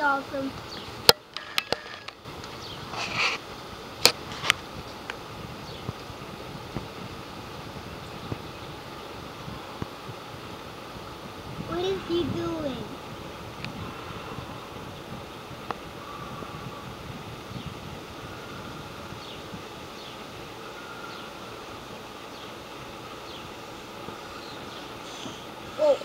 really awesome. What is he doing? Whoa.